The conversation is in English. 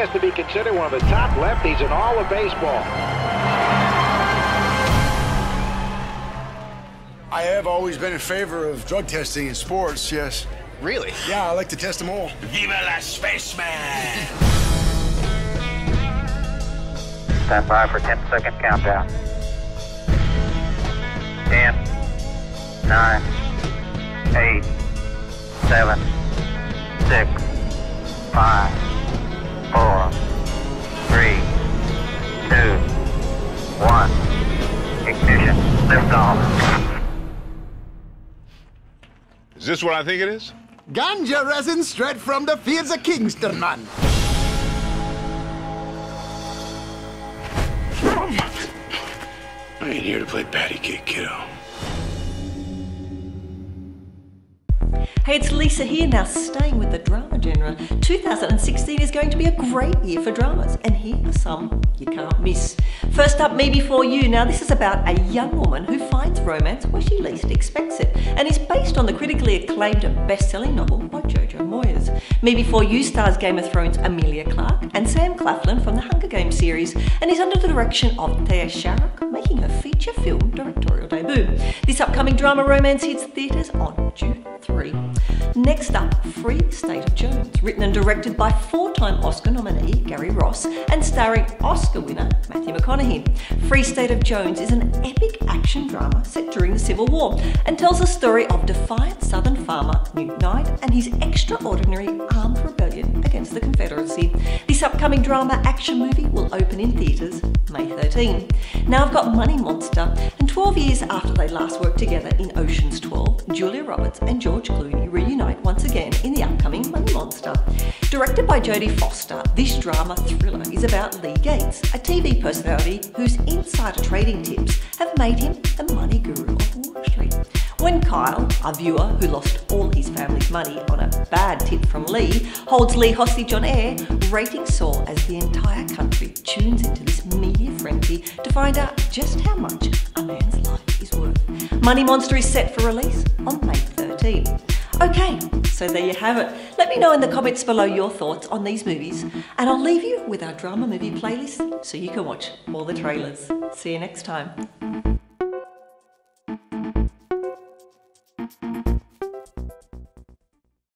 has to be considered one of the top lefties in all of baseball. I have always been in favor of drug testing in sports, yes. Really? Yeah, I like to test them all. Viva la spaceman! Stand by for 10 second countdown. 10, 9, 8, 7, 6, 5, 4, 3, 2, 1. Ignition. Lift off. Is this what I think it is? Ganja resin straight from the fields of Kingston, man. I ain't here to play patty cake, kiddo. Hey, it's Lisa here now, staying with the drama genre. 2016 is going to be a great year for dramas, and here are some you can't miss. First up, Me Before You. Now, this is about a young woman who finds romance where she least expects it, and is based on the critically acclaimed best-selling novel by Jojo Moyes. Me Before You stars Game of Thrones Emilia Clarke and Sam Claflin from the Hunger Games series, and is under the direction of Thea Sharrock, making her feature film directorial debut. This upcoming drama romance hits theatres on June 3. Next up, Free State of Jones, written and directed by four-time Oscar nominee Gary Ross and starring Oscar winner Matthew McConaughey. Free State of Jones is an epic action drama set during the Civil War and tells the story of defiant Southern farmer Newt Knight and his extraordinary armed rebellion against the Confederacy. This upcoming drama action movie will open in theatres May 13. Now I've got Money Monster, and 12 years after they last worked together in Ocean's 12, Julia Roberts and George Clooney reunite Monster. Directed by Jodie Foster, this drama thriller is about Lee Gates, a TV personality whose insider trading tips have made him the money guru of Wall Street. When Kyle, a viewer who lost all his family's money on a bad tip from Lee, holds Lee hostage on air, ratings soar as the entire country tunes into this media frenzy to find out just how much a man's life is worth. Money Monster is set for release on May 13. Okay, so there you have it. Let me know in the comments below your thoughts on these movies, and I'll leave you with our drama movie playlist so you can watch all the trailers. See you next time.